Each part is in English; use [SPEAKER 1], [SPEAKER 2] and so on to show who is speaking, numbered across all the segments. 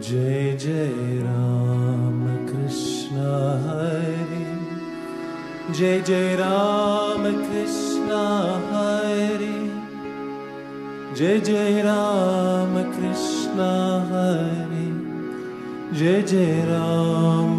[SPEAKER 1] जय जय राम कृष्ण हरे जय जय राम कृष्ण हरे जय जय राम कृष्ण हरे जय जय Ram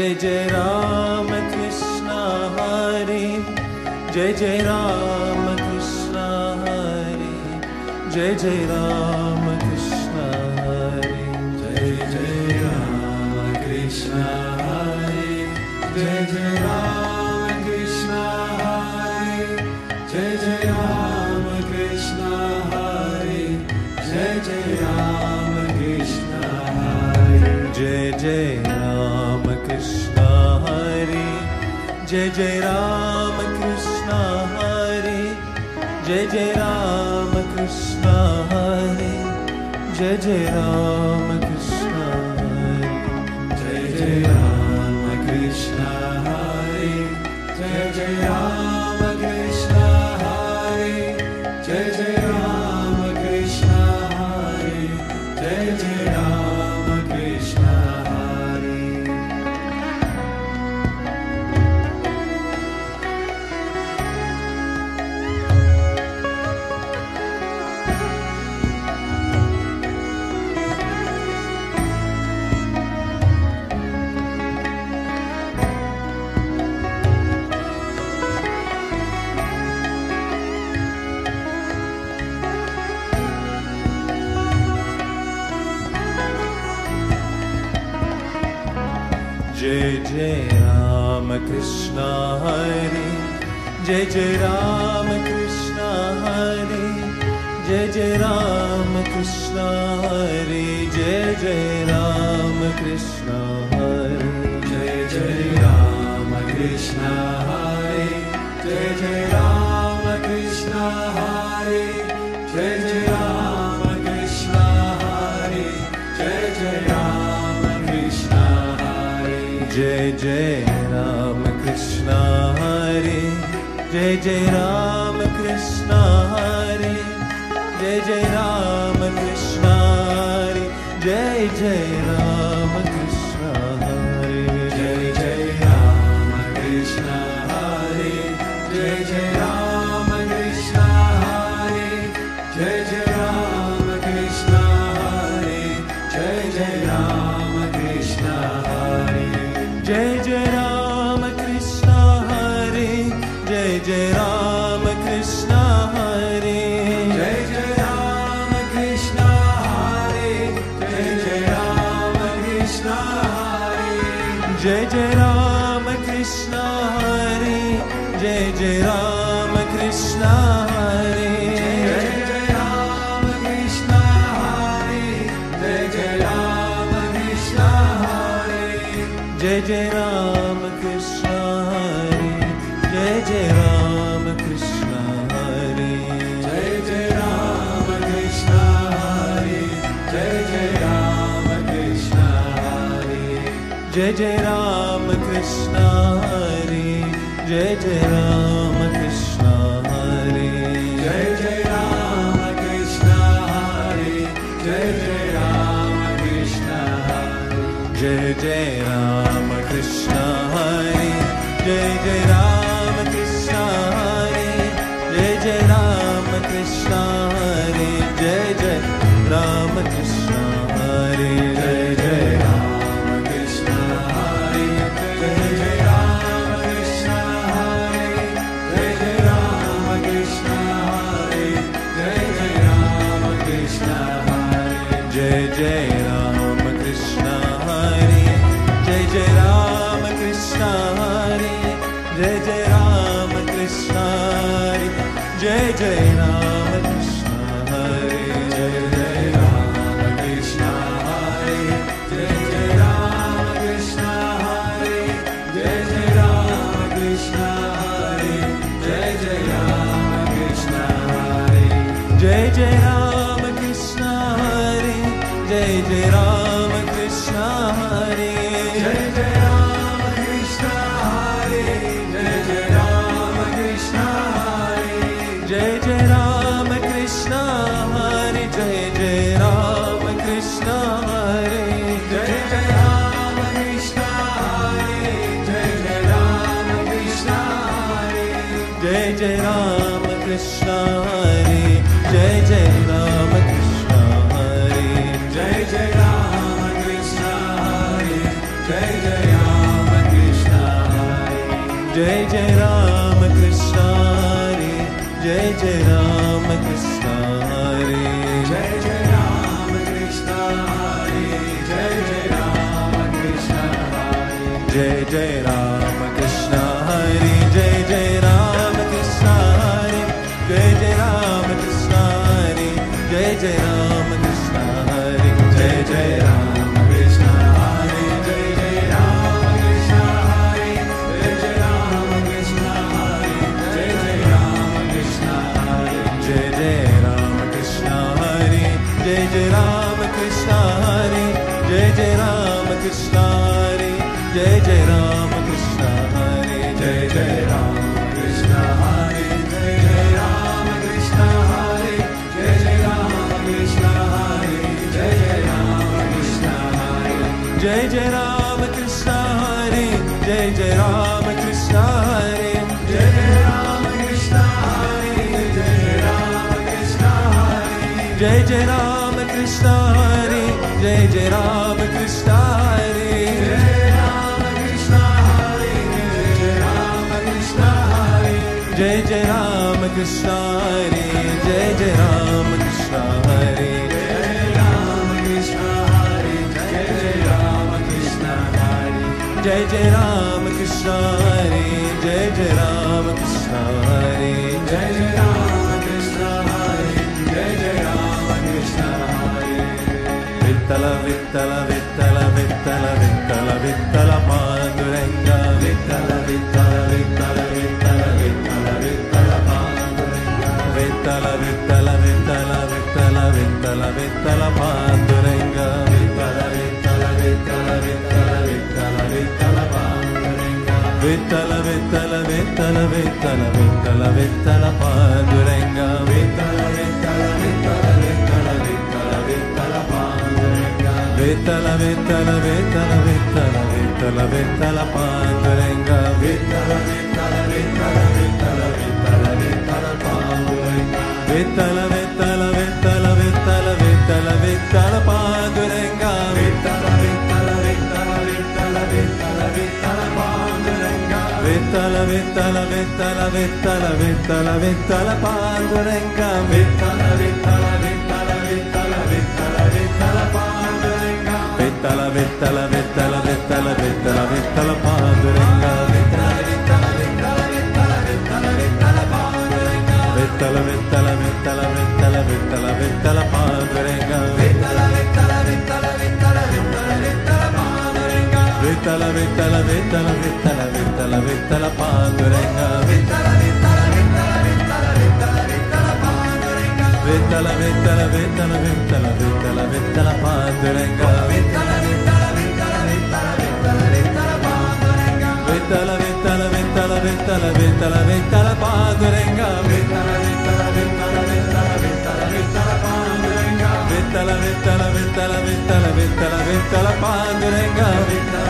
[SPEAKER 1] Jai Jai
[SPEAKER 2] Ram Krishna Hare Jai Jai Ram Krishna Hare Jai Jai Ram Krishna Hare Jai Jai Ram Krishna Hare Jai Jai
[SPEAKER 1] Ram Krishna Hare Jai Jai Ram Krishna Hare Jai Jai Ram Krishna Hare Jai Jai जय जय राम कृष्ण हरे
[SPEAKER 2] जय जय राम कृष्ण हरे जय जय राम कृष्ण हरे जय जय राम कृष्ण हरे जय जय Ram Jai
[SPEAKER 1] Jai Ram Krishna Hari, Jai Jai Ram Krishna Hari, Jai Jai Ram Krishna Hari, Jai Jai Ram Krishna Jai Jai
[SPEAKER 2] Ram Krishna Ram Krishna हरे। जय जय राम कृष्ण हरे। जय जय राम कृष्ण हरे। जय जय राम कृष्ण हरे।
[SPEAKER 1] जय जय राम कृष्ण हरे। जय जय राम कृष्ण हरे। जय जय जय जय राम कृष्ण हरे
[SPEAKER 2] जय जय राम कृष्ण हरे जय जय राम जय जय राम कृष्ण हरे जय जय राम कृष्ण हरे
[SPEAKER 1] जय जय राम कृष्ण हरे जय जय राम कृष्ण हरे जय जय राम कृष्ण हरे जय जय राम
[SPEAKER 2] जय जय राम कृष्ण हरे जय जय राम कृष्ण हरे Jai Jai Rama Krishna Hare Jai Jai Rama Krishna Hare
[SPEAKER 1] जय जय राम कृष्ण हरे जय जय राम कृष्ण हरे जय जय राम कृष्ण हरे
[SPEAKER 2] Jai Jai Rama Krishna Hare Jai Jai Rama Krishna Hare
[SPEAKER 1] जय जय राम कृष्ण हरे जय जय राम कृष्ण हरे
[SPEAKER 2] Jai Jai Rama Krishna Hare Jai Jai Rama
[SPEAKER 1] जय राम कृष्ण हरे जय जय राम कृष्ण हरे जय जय राम कृष्ण हरे जय जय राम कृष्ण हरे
[SPEAKER 2] वित्तल वित्तल वित्तल वित्तल वित्तल वित्तल
[SPEAKER 1] पांडुरंग वित्तल वित्तल वित्तल वित्तल वित्तल वित्तल पांडुरंग वित्तल वित्तल
[SPEAKER 2] वित्तल वित्तल वित्तल वित्तल पांडुरंग வெத்தல வெத்தல வெத்தல வெத்தல வெத்தல
[SPEAKER 1] வெத்தல பாந்துரங்க வெத்தல வெத்தல வெத்தல வெத்தல வெத்தல வெத்தல பாந்துரங்க வெத்தல
[SPEAKER 2] வெத்தல வெத்தல வெத்தல வெத்தல வெத்தல பாந்துரங்க வெத்தல வெத்தல வெத்தல வெத்தல
[SPEAKER 1] வெத்தல வெத்தல பாந்துரங்க வெத்தல vetta, la vetta, la vetta, la
[SPEAKER 2] vetta, la vetta, la vetta, la paandurenga vetta, la vetta,
[SPEAKER 1] la vetta, la vetta, la vetta, la vetta, la paandurenga
[SPEAKER 2] vetta, la vetta, la vetta, la vetta,
[SPEAKER 1] la vetta, la vetta, la paandurenga Panduranga విత్తల విత్తల విత్తల విత్తల విత్తల విత్తల Panduranga విత్తల విత్తల విత్తల విత్తల విత్తల విత్తల Panduranga విత్తల విత్తల విత్తల విత్తల విత్తల విత్తల Panduranga విత్తల విత్తల విత్తల విత్తల విత్తల విత్తల Panduranga విత్తల విత్తల విత్తల విత్తల విత్తల విత్తల Panduranga
[SPEAKER 2] విత్తల విత్తల విత్తల విత్తల విత్తల విత్తల Panduranga విత్తల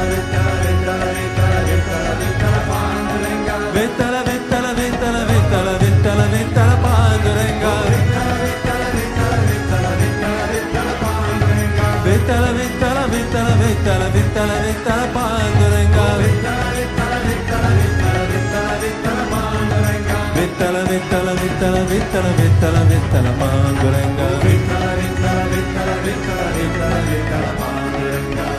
[SPEAKER 2] பாந்துரங்கா வித்தல வித்தல வித்தல வித்தல வித்தல வித்தல மாந்துரங்கா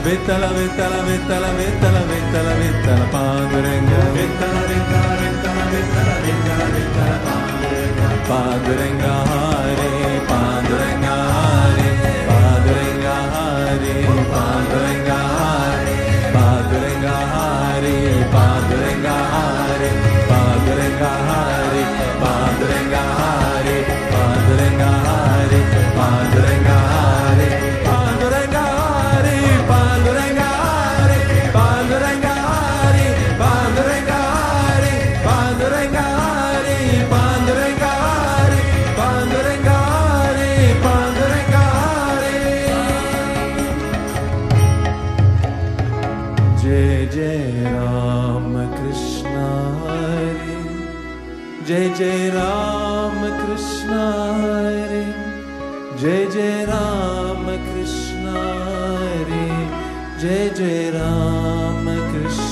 [SPEAKER 2] வித்தல வித்தல வித்தல வித்தல வித்தல வித்தல பாந்துரங்க பாதுரங்கா ஹாரே जय राम कृष्ण जय जय राम कृष्ण